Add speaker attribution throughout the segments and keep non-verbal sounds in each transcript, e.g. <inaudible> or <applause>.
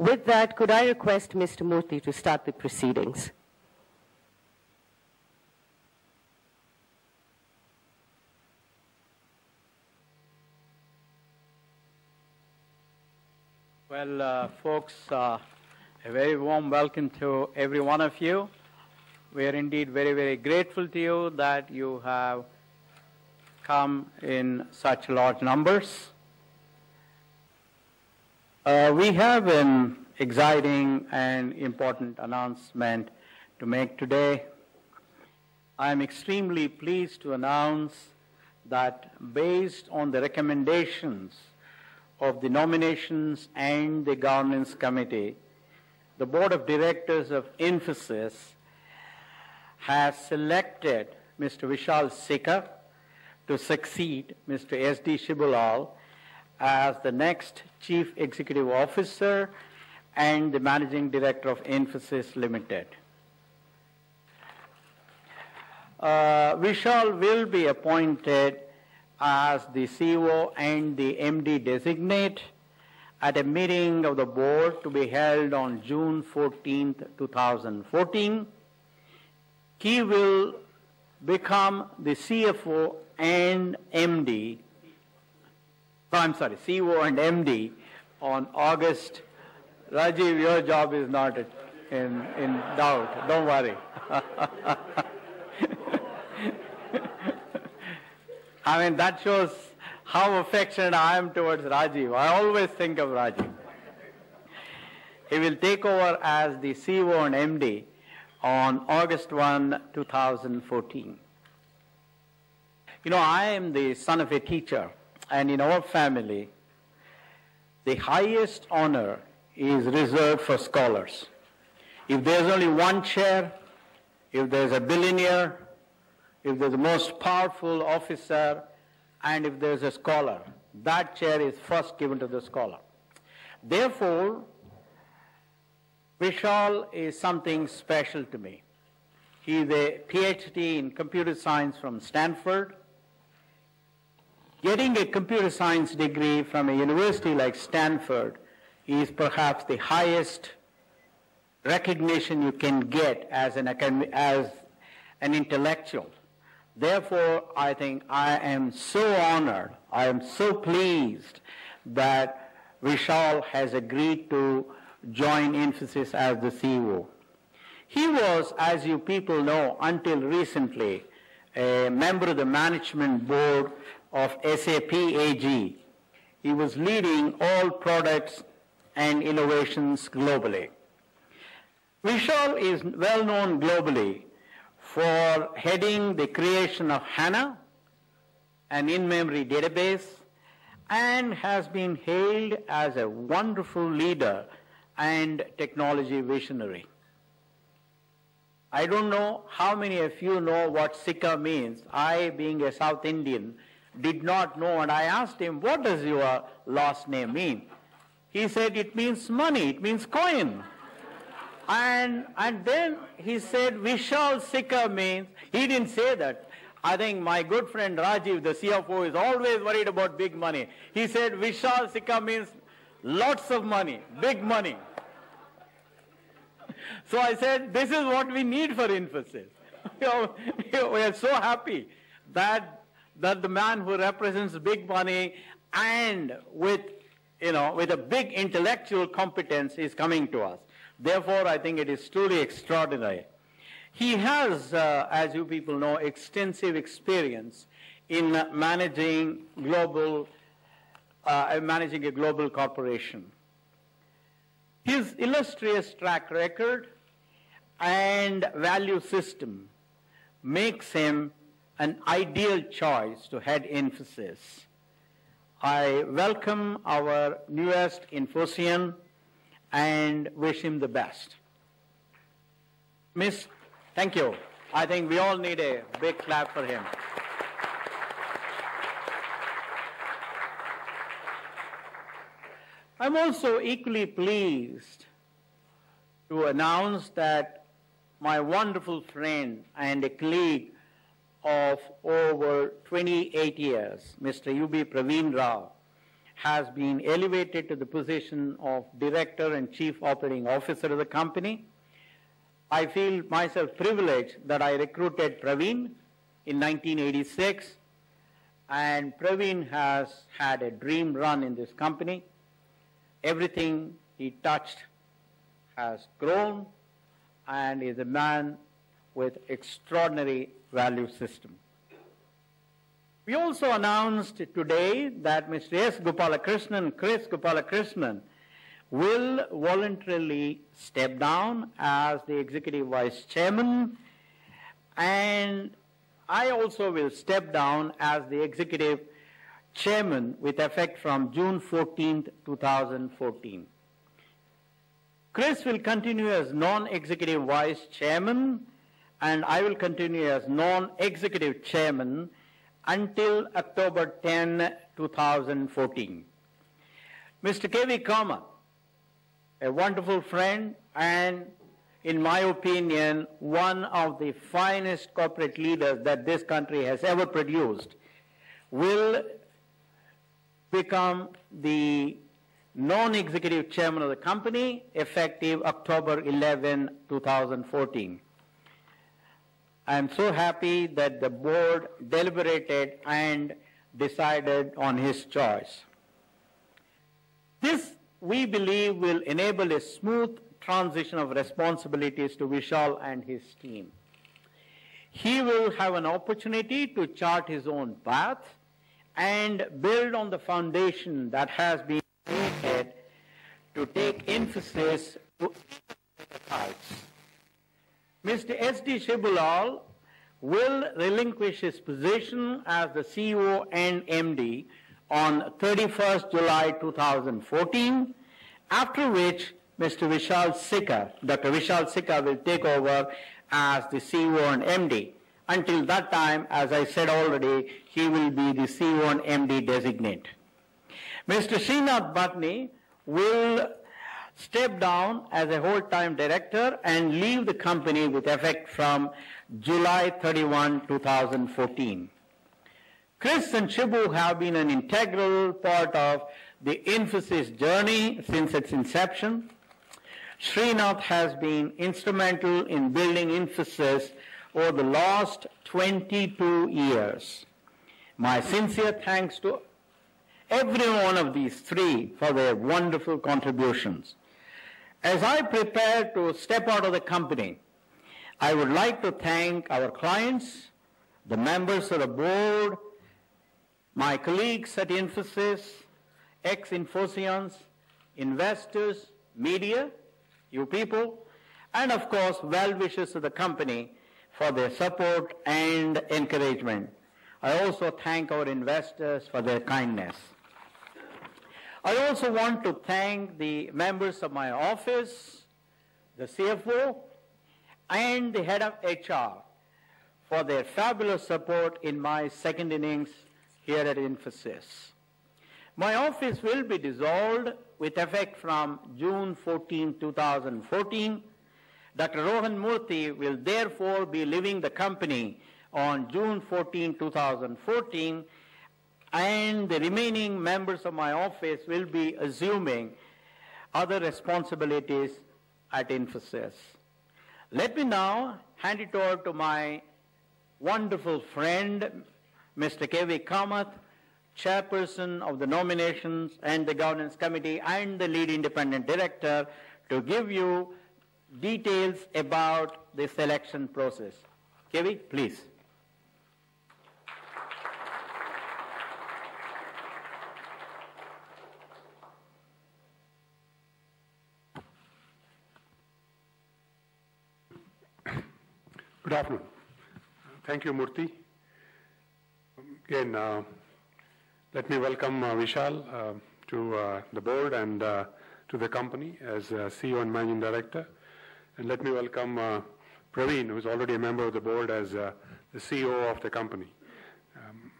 Speaker 1: With that, could I request Mr. Murthy to start the proceedings?
Speaker 2: Well, uh, folks, uh, a very warm welcome to every one of you. We are indeed very, very grateful to you that you have come in such large numbers. Uh, we have an exciting and important announcement to make today. I am extremely pleased to announce that based on the recommendations of the Nominations and the Governance Committee, the Board of Directors of Infosys has selected Mr. Vishal Sikka to succeed Mr. S.D. Shibulal as the next Chief Executive Officer and the Managing Director of Infosys Limited. Uh, Vishal will be appointed as the CEO and the MD designate at a meeting of the board to be held on June 14, 2014. He will become the CFO and MD, I'm sorry, CEO and MD on August. Rajiv, your job is not in, in doubt. Don't worry. <laughs> I mean, that shows how affectionate I am towards Rajiv. I always think of Rajiv. He will take over as the CEO and MD on August 1, 2014. You know, I am the son of a teacher, and in our family, the highest honor is reserved for scholars. If there's only one chair, if there's a billionaire, if there's the most powerful officer, and if there's a scholar, that chair is first given to the scholar. Therefore, Vishal is something special to me. He is a PhD in computer science from Stanford. Getting a computer science degree from a university like Stanford is perhaps the highest recognition you can get as an, as an intellectual. Therefore, I think I am so honored, I am so pleased that Vishal has agreed to join Infosys as the CEO. He was, as you people know, until recently, a member of the management board of SAP AG. He was leading all products and innovations globally. Vishal is well known globally for heading the creation of HANA, an in-memory database, and has been hailed as a wonderful leader and technology visionary. I don't know how many of you know what Sikka means. I, being a South Indian, did not know, and I asked him, what does your last name mean? He said, it means money, it means coin. And, and then he said, Vishal Sikka means, he didn't say that. I think my good friend Rajiv, the CFO, is always worried about big money. He said, Vishal Sikka means lots of money, big money. So I said, this is what we need for Infosys. <laughs> we are so happy that, that the man who represents big money and with, you know, with a big intellectual competence is coming to us. Therefore, I think it is truly extraordinary. He has, uh, as you people know, extensive experience in managing global, uh, managing a global corporation. His illustrious track record and value system makes him an ideal choice to head Infosys. I welcome our newest Infosian, and wish him the best. Miss, thank you. I think we all need a big clap for him. I'm also equally pleased to announce that my wonderful friend and a colleague of over 28 years, Mr. U.B. Pravin Rao, has been elevated to the position of Director and Chief Operating Officer of the company. I feel myself privileged that I recruited Pravin in 1986, and Pravin has had a dream run in this company. Everything he touched has grown and is a man with extraordinary value system. We also announced today that Mr. S. Gopalakrishnan, Kris Gopalakrishnan, will voluntarily step down as the Executive Vice Chairman and I also will step down as the Executive Chairman with effect from June 14, 2014. Kris will continue as non-executive vice chairman and I will continue as non-executive chairman until October 10, 2014. Mr. K.V. Kamath, a wonderful friend and in my opinion, one of the finest corporate leaders that this country has ever produced, will become the non-executive chairman of the company effective October 11, 2014. I am so happy that the board deliberated and decided on his choice. This, we believe, will enable a smooth transition of responsibilities to Vishal and his team. He will have an opportunity to chart his own path and build on the foundation that has been created to take Infosys to the heights. Mr. S.D. Shibulal will relinquish his position as the CEO and MD on 31st July 2014, after which Mr. Vishal Sikka, Dr. Vishal Sikka will take over as the CEO and MD. Until that time, as I said already, he will be the CEO and MD designate. Mr. Srinath Batni will step down as a whole-time director and leave the company with effect from July 31, 2014. Kris and Shibu have been an integral part of the Infosys journey since its inception. Srinath has been instrumental in building Infosys over the last 22 years. My sincere thanks to every one of these three for their wonderful contributions. As I prepare to step out of the company, I would like to thank our clients, the members of the board, my colleagues at Infosys, ex-Infosians, investors, media, you people, and of course, well wishes to the company for their support and encouragement. I also thank our investors for their kindness. I also want to thank the members of my office, the CFO, and the head of HR for their fabulous support in my second innings here at Infosys. My office will be dissolved with effect from June 14, 2014. Dr. Rohan Murty will therefore be leaving the company on June 14, 2014, and the remaining members of my office will be assuming other responsibilities at Infosys. Let me now hand it over to my wonderful friend, Mr. K.V. Kamath, chairperson of the nominations and the governance committee and the lead independent director to give you details about the selection process. KV, please.
Speaker 3: Good afternoon. Thank you, Murthy. Again, uh, let me welcome uh, Vishal uh, to uh, the board and uh, to the company as uh, CEO and Managing Director. And let me welcome Pravin, who is already a member of the board, as the CEO of the company. Um,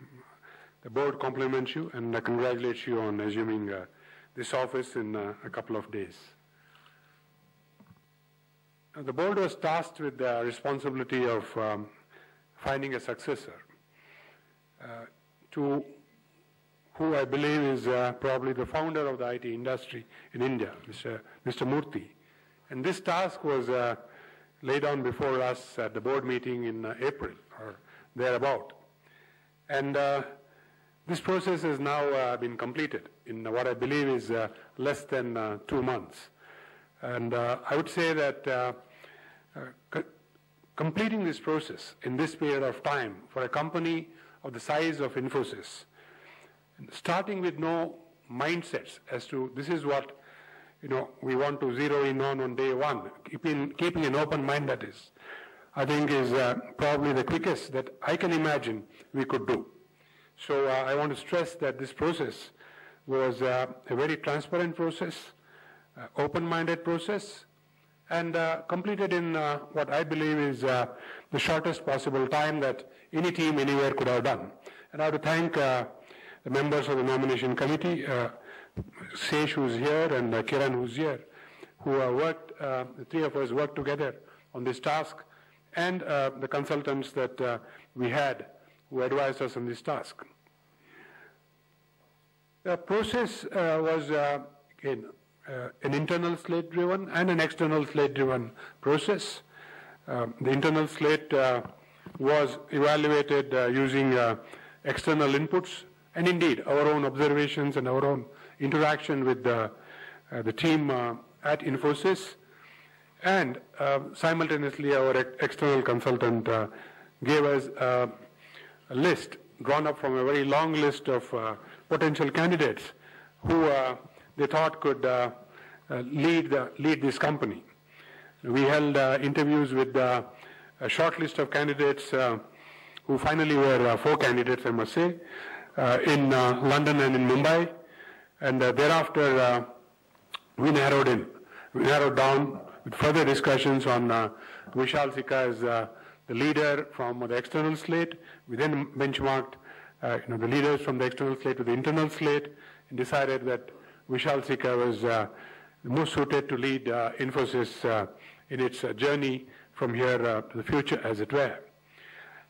Speaker 3: the board compliments you and congratulates you on assuming this office in a couple of days. The board was tasked with the responsibility of um, finding a successor. Uh, to who I believe is uh, probably the founder of the IT industry in India, Mr. Mr. Murthy. And this task was uh, laid down before us at the board meeting in uh, April or thereabout. And uh, this process has now uh, been completed in what I believe is less than two months. And uh, I would say that uh, uh, co- completing this process in this period of time for a company of the size of Infosys, starting with no mindsets as to this is what you know we want to zero in on on day one, keeping, keeping an open mind that is, I think is uh, probably the quickest that I can imagine we could do. So uh, I want to stress that this process was uh, a very transparent process, open-minded process, and uh, completed in uh, what I believe is uh, the shortest possible time that any team anywhere could have done. And I have to thank uh, the members of the nomination committee, uh, Sesh who's here and uh, Kiran who's here, who have worked, uh, the three of us worked together on this task, and uh, the consultants that uh, we had who advised us on this task. The process uh, was, uh, again, uh, an internal slate driven and an external slate driven process. Um, the internal slate uh, was evaluated uh, using uh, external inputs and indeed our own observations and our own interaction with the, uh, the team uh, at Infosys and simultaneously our ex- external consultant gave us a list drawn up from a very long list of potential candidates who uh, they thought could uh, lead, the, lead this company. We held uh, interviews with uh, a short list of candidates uh, who finally were uh, four candidates, I must say, uh, in uh, London and in Mumbai. And uh, thereafter, uh, we narrowed in, we narrowed down with further discussions on uh, Vishal Sikka as uh, the leader from the external slate. We then benchmarked, uh, you know, the leaders from the external slate to the internal slate, and decided that Vishal Sikka was uh, most suited to lead uh, Infosys uh, in its uh, journey from here to the future, as it were.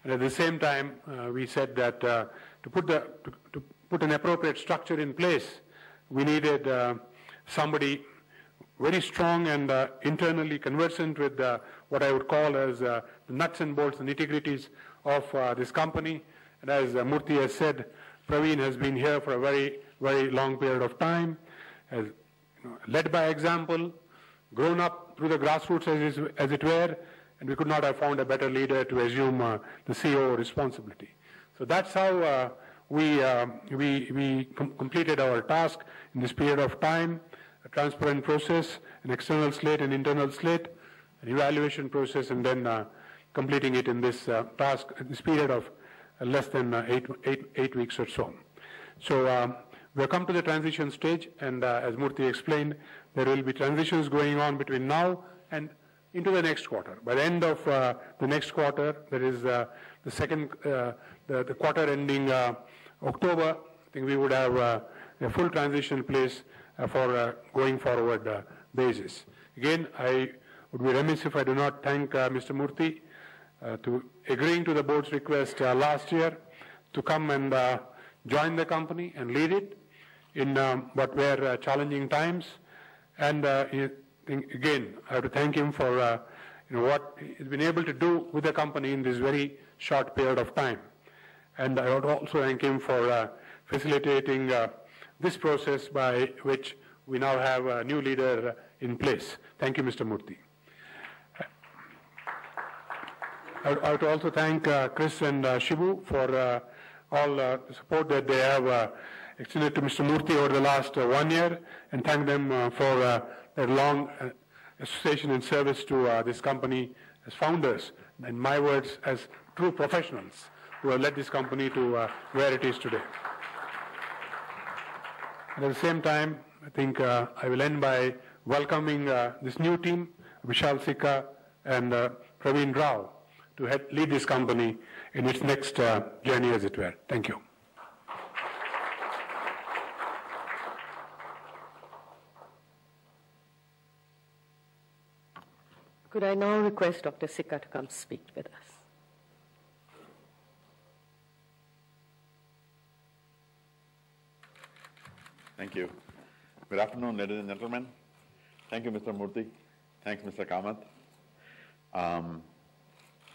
Speaker 3: And at the same time, we said that to, put the, to, to put an appropriate structure in place, we needed somebody very strong and uh, internally conversant with uh, what I would call as uh, the nuts and bolts, and nitty-gritties of this company. And as Murthy has said, Pravin has been here for a very, very long period of time, has know, led by example, grown up through the grassroots as, is, as it were, and we could not have found a better leader to assume uh, the CEO responsibility. So that's how uh, we, uh, we, we com- completed our task in this period of time, a transparent process, an external slate, an internal slate, an evaluation process, and then uh, completing it in this uh, task, this period of uh, less than eight, eight, eight weeks or so. So um, we have come to the transition stage, and uh, as Murthy explained, there will be transitions going on between now and into the next quarter. By the end of uh, the next quarter, that is uh, the second, uh, the, the quarter ending uh, October, I think we would have uh, a full transition place for going forward basis. Again, I would be remiss if I do not thank Mr. Murthy to agreeing to the board's request last year to come and join the company and lead it in um, what were uh, challenging times. And uh, again, I have to thank him for uh, you know what he's been able to do with the company in this very short period of time. And I would also thank him for uh, facilitating uh, this process by which we now have a new leader in place. Thank you, Mr. Murthy. I would, also thank uh, Kris and Shibu for all the support that they have extended to Mr. Murthy over the last uh, one year, and thank them uh, for uh, their long uh, association and service to uh, this company as founders, in my words, as true professionals who have led this company to uh, where it is today. And at the same time, I think I will end by welcoming this new team, Vishal Sikka and Pravin Rao, to head, lead this company in its next journey, as it were. Thank you.
Speaker 1: Could I now request Dr. Sikka to come speak with us?
Speaker 4: Thank you. Good afternoon, ladies and gentlemen. Thank you, Mr. Murthy. Thanks, Mr. Kamath. Um,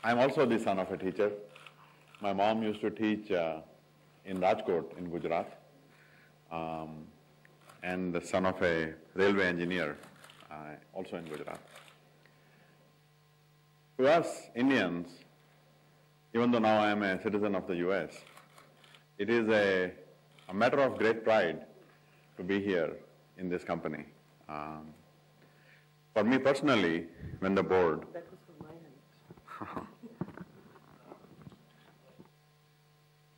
Speaker 4: I'm also the son of a teacher. My mom used to teach uh, in Rajkot in Gujarat, um, and the son of a railway engineer, uh, also in Gujarat. To us Indians, even though now I am a citizen of the US, it is a, a matter of great pride to be here in this company. Um, for me personally, when the board <laughs>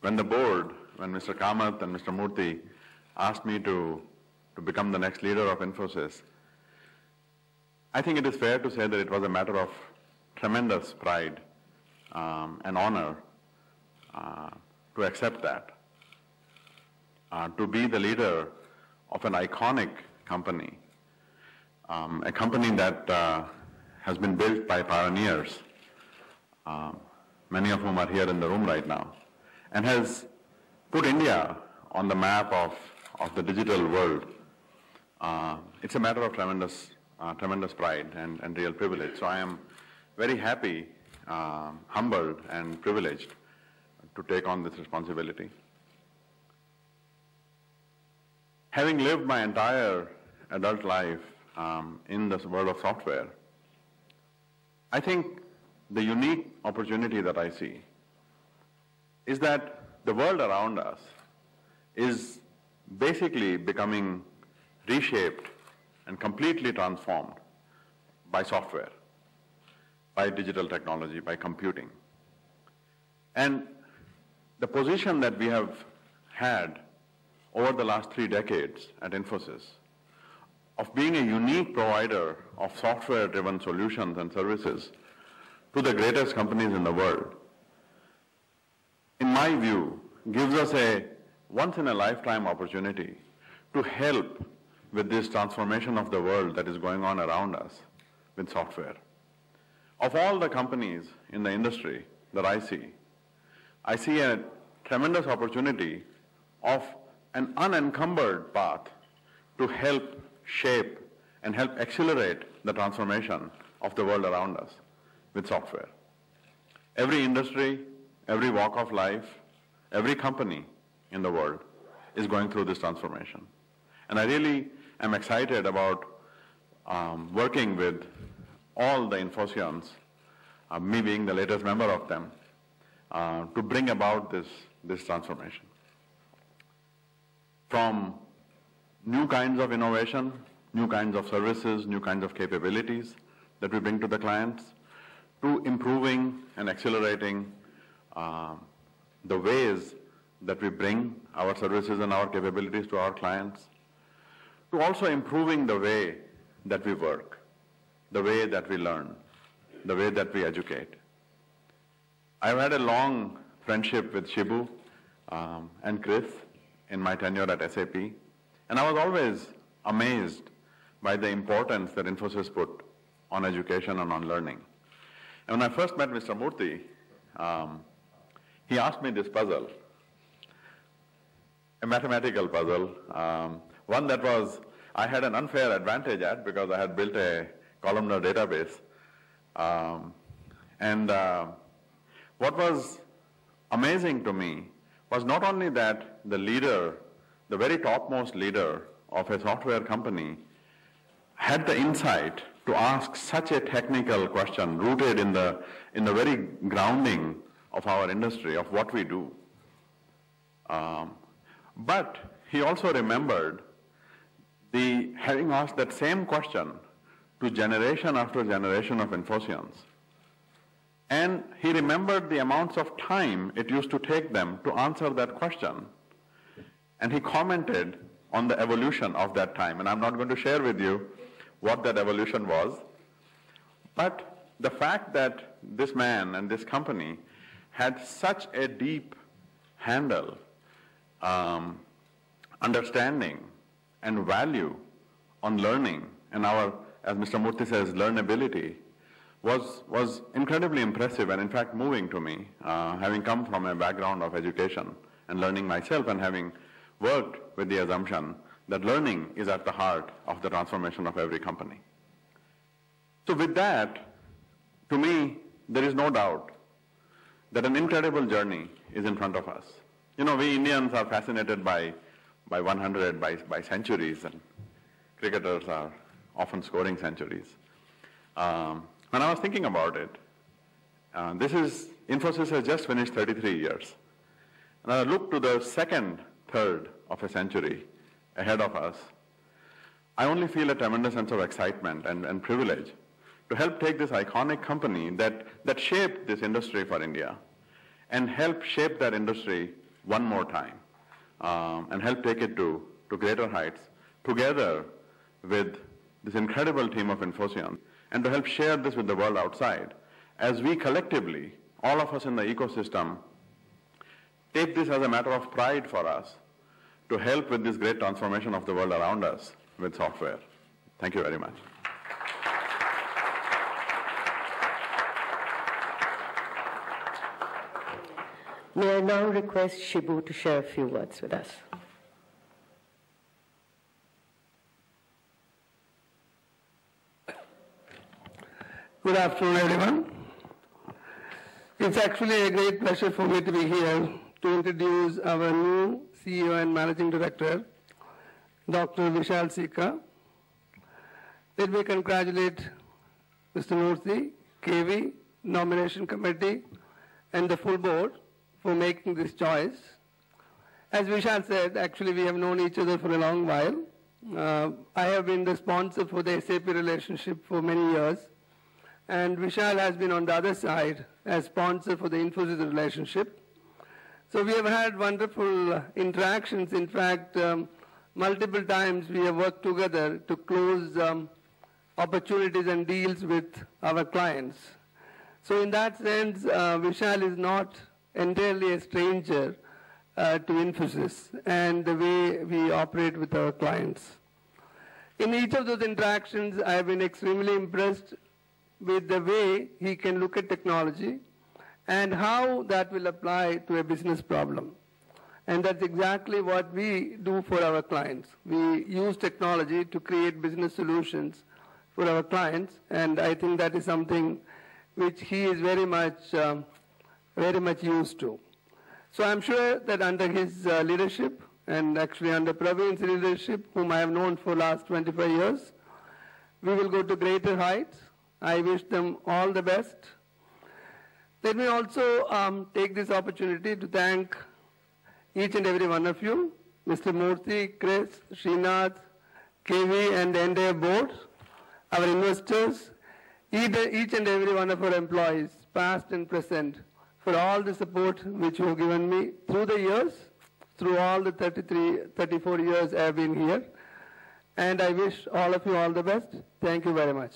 Speaker 4: when the board, when Mr. Kamath and Mr. Murthy asked me to, to become the next leader of Infosys, I think it is fair to say that it was a matter of tremendous pride um, and honor uh, to accept that, uh, to be the leader of an iconic company, um, a company that uh, has been built by pioneers, um, many of whom are here in the room right now, and has put India on the map of, of the digital world. Uh, it's a matter of tremendous, uh, tremendous pride and, and real privilege. So I am very happy, um, humbled, and privileged to take on this responsibility. Having lived my entire adult life um, in this world of software, I think the unique opportunity that I see is that the world around us is basically becoming reshaped and completely transformed by software, by digital technology, by computing. And the position that we have had over the last three decades at Infosys of being a unique provider of software-driven solutions and services to the greatest companies in the world, in my view, gives us a once-in-a-lifetime opportunity to help with this transformation of the world that is going on around us with software. Of all the companies in the industry that I see, I see a tremendous opportunity of an unencumbered path to help shape and help accelerate the transformation of the world around us with software. Every industry, every walk of life, every company in the world is going through this transformation. And I really am excited about um, working with all the Infosians, uh, me being the latest member of them, uh, to bring about this, this transformation. From new kinds of innovation, new kinds of services, new kinds of capabilities that we bring to the clients, to improving and accelerating uh, the ways that we bring our services and our capabilities to our clients, to also improving the way that we work, the way that we learn, the way that we educate. I've had a long friendship with Shibu um, and Kris in my tenure at SAP, and I was always amazed by the importance that Infosys put on education and on learning. And when I first met Mr. Murthy, um, he asked me this puzzle, a mathematical puzzle, um, one that was, I had an unfair advantage at because I had built a columnar database. Um, and uh, what was amazing to me was not only that the leader, the very topmost leader of a software company had the insight to ask such a technical question rooted in the, in the very grounding of our industry, of what we do. Um, but he also remembered the, having asked that same question to generation after generation of Infosians. And he remembered the amounts of time it used to take them to answer that question. And he commented on the evolution of that time. And I'm not going to share with you what that evolution was. But the fact that this man and this company had such a deep handle, um, understanding, and value on learning and our, as Mr. Murthy says, learnability was, was incredibly impressive and in fact moving to me, uh, having come from a background of education and learning myself and having worked with the assumption that learning is at the heart of the transformation of every company. So with that, to me, there is no doubt that an incredible journey is in front of us. You know, we Indians are fascinated by, by 100, by, by centuries, and cricketers are often scoring centuries. Um, when I was thinking about it, uh, this is, Infosys has just finished 33 years. And I look to the second third of a century ahead of us, I only feel a tremendous sense of excitement and, and privilege to help take this iconic company that, that shaped this industry for India and help shape that industry one more time um, and help take it to, to greater heights together with this incredible team of Infosians and to help share this with the world outside as we collectively, all of us in the ecosystem, take this as a matter of pride for us to help with this great transformation of the world around us with software. Thank you very much.
Speaker 1: May I now request Shibu to share a few words with us?
Speaker 5: Good afternoon, everyone. It's actually a great pleasure for me to be here to introduce our new CEO and Managing Director, Dr. Vishal Sikka. Let me congratulate Mr. Murthy, KV, Nomination Committee, and the full board for making this choice. As Vishal said, actually we have known each other for a long while. Uh, I have been the sponsor for the SAP relationship for many years, and Vishal has been on the other side as sponsor for the Infosys relationship. So we have had wonderful uh, interactions. In fact, um, multiple times we have worked together to close um, opportunities and deals with our clients. So in that sense, uh, Vishal is not entirely a stranger uh, to Infosys and the way we operate with our clients. In each of those interactions, I have been extremely impressed with the way he can look at technology and how that will apply to a business problem. And that's exactly what we do for our clients. We use technology to create business solutions for our clients, and I think that is something which he is very much, um, very much used to. So I'm sure that under his uh, leadership, and actually under Pravin's leadership, whom I have known for last 25 years, we will go to greater heights. I wish them all the best. Let me also um, take this opportunity to thank each and every one of you, Mr. Murthy, Kris, Srinath, KV, and the entire board, our investors, each and every one of our employees, past and present, for all the support which you have given me through the years, through all the 33, 34 years I have been here. And I wish all of you all the best. Thank you very much.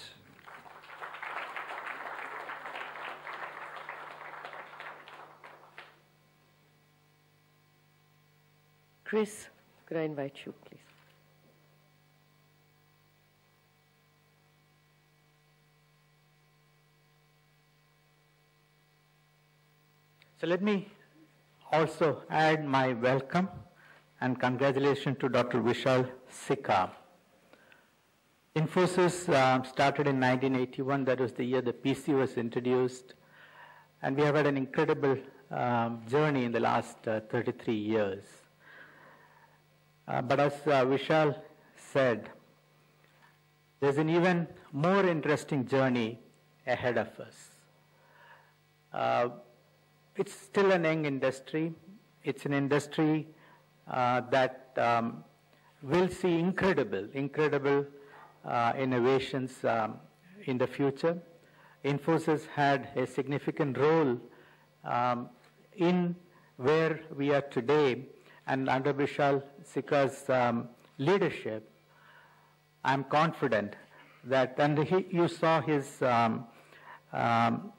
Speaker 1: Kris, could I invite you, please?
Speaker 6: So let me also add my welcome and congratulations to Dr. Vishal Sikka. Infosys uh, started in 1981. That was the year the PC was introduced. And we have had an incredible um, journey in the last uh, 33 years. Uh, but as uh, Vishal said, there's an even more interesting journey ahead of us. Uh, it's still an young industry. It's an industry uh, that um, will see incredible, incredible uh, innovations um, in the future. Infosys had a significant role um, in where we are today and under Vishal Sikka's um, leadership, I'm confident that, and he, you saw his um, um,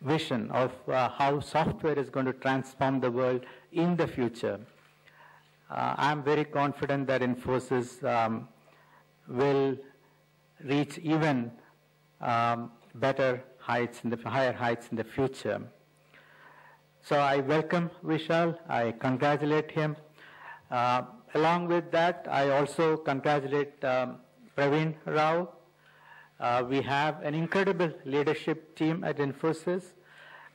Speaker 6: vision of uh, how software is going to transform the world in the future. Uh, I'm very confident that Infosys um, will reach even um, better heights in the higher heights in the future. So I welcome Vishal. I congratulate him. Uh, along with that, I also congratulate um, Pravin Rao. Uh, we have an incredible leadership team at Infosys,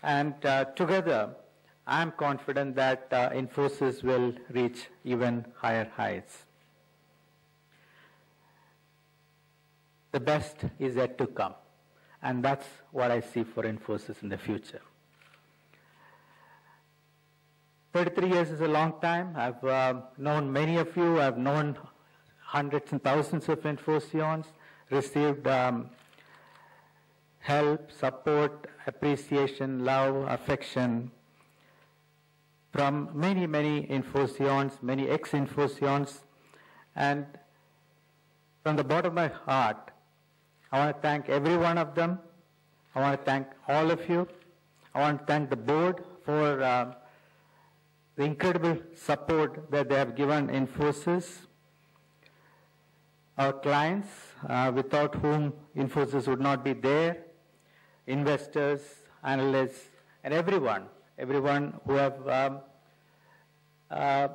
Speaker 6: and uh, together, I'm confident that uh, Infosys will reach even higher heights. The best is yet to come, and that's what I see for Infosys in the future. 33 years is a long time. I've uh, known many of you. I've known hundreds and thousands of Infosians, received um, help, support, appreciation, love, affection from many, many Infosians, many ex-Infosians. And from the bottom of my heart, I want to thank every one of them. I want to thank all of you. I want to thank the board for uh, the incredible support that they have given Infosys, our clients, uh, without whom Infosys would not be there, investors, analysts, and everyone, everyone who have um, uh,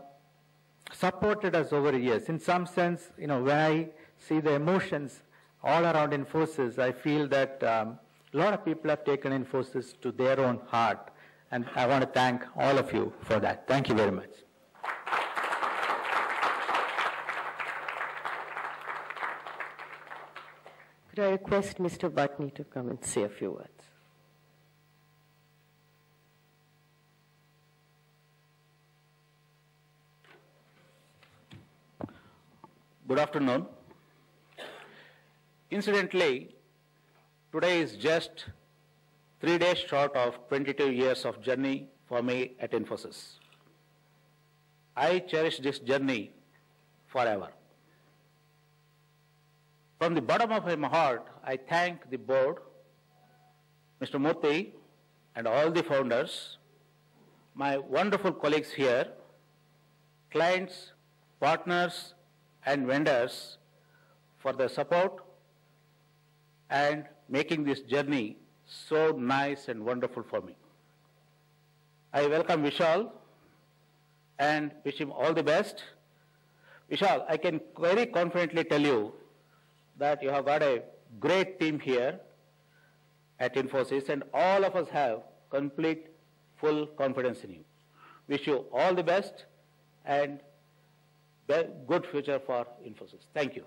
Speaker 6: supported us over years. In some sense, you know, when I see the emotions all around Infosys, I feel that um, a lot of people have taken Infosys to their own heart and I want to thank all of you for that. Thank you very much.
Speaker 1: Could I request Mr. Batni to come and say a few words?
Speaker 2: Good afternoon. Incidentally, today is just three days short of 22 years of journey for me at Infosys. I cherish this journey forever. From the bottom of my heart, I thank the board, Mr. Murthy, and all the founders, my wonderful colleagues here, clients, partners, and vendors for their support and making this journey so nice and wonderful for me. I welcome Vishal and wish him all the best. Vishal, I can very confidently tell you that you have got a great team here at Infosys and all of us have complete, full confidence in you. Wish you all the best and good future for Infosys. Thank you.